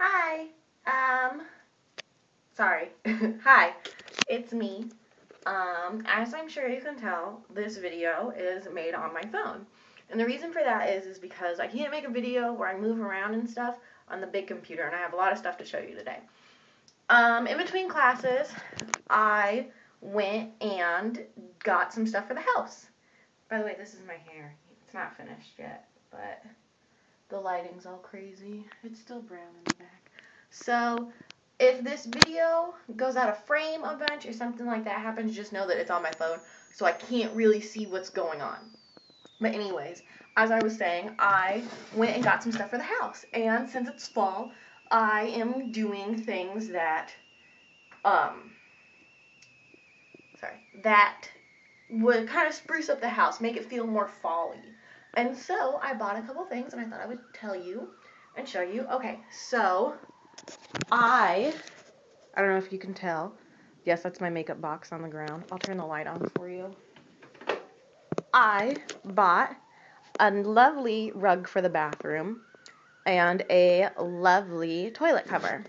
Hi. Um, sorry. Hi, it's me. Um, as I'm sure you can tell, this video is made on my phone. And the reason for that is, is because I can't make a video where I move around and stuff on the big computer, and I have a lot of stuff to show you today. Um, in between classes, I went and got some stuff for the house. By the way, this is my hair. It's not finished yet, but the lighting's all crazy. It's still brown in the back. So, if this video goes out of frame a bunch or something like that happens, just know that it's on my phone, so I can't really see what's going on. But anyways, as I was saying, I went and got some stuff for the house. And since it's fall, I am doing things that, um, sorry, that would kind of spruce up the house, make it feel more folly. And so I bought a couple things and I thought I would tell you and show you. Okay, so I, I don't know if you can tell. Yes, that's my makeup box on the ground. I'll turn the light on for you. I bought a lovely rug for the bathroom and a lovely toilet cover.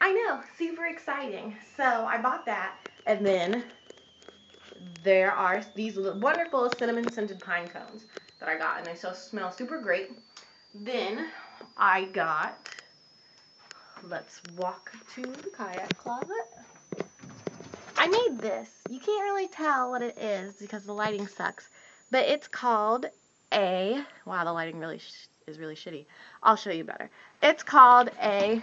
I know, super exciting. So I bought that and then there are these wonderful cinnamon scented pine cones that I got and they still smell super great. Then I got, let's walk to the kayak closet. I made this. You can't really tell what it is because the lighting sucks, but it's called a, wow, the lighting really is really shitty. I'll show you better. It's called a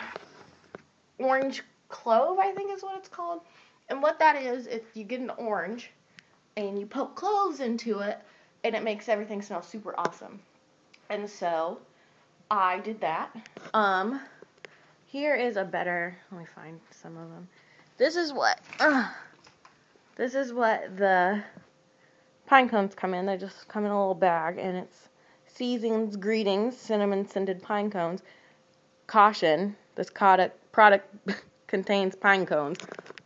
orange clove, I think is what it's called. And what that is, if you get an orange and you poke cloves into it, and it makes everything smell super awesome. And so I did that. Um, here is a better. Let me find some of them. This is what. Uh, this is what the pine cones come in. They just come in a little bag, and it's seasons, greetings, cinnamon scented pine cones. Caution: this product product contains pine cones.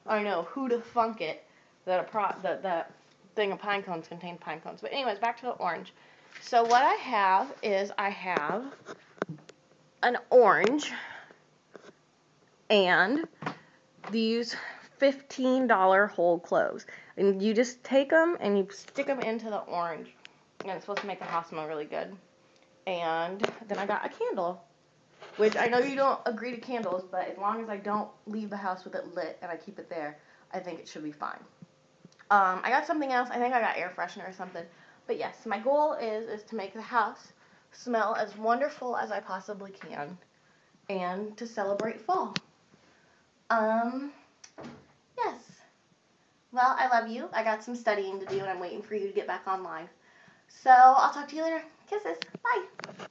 I know who to funk it that a pro that that thing of pine cones contained pine cones. But anyways, back to the orange. So what I have is I have an orange and these $15 whole cloves. And you just take them and you stick them into the orange. And it's supposed to make the house smell really good. And then I got a candle. Which I know you don't agree to candles, but as long as I don't leave the house with it lit and I keep it there, I think it should be fine. Um, I got something else. I think I got air freshener or something. But yes, my goal is is to make the house smell as wonderful as I possibly can, and to celebrate fall. Um, yes. Well, I love you. I got some studying to do, and I'm waiting for you to get back online. So I'll talk to you later. Kisses. Bye.